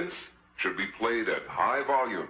This should be played at high volume.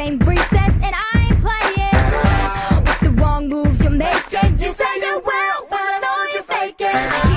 same recess, and I ain't playing with the wrong moves you're making. You say you will, but I know you're faking.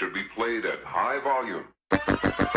should be played at high volume.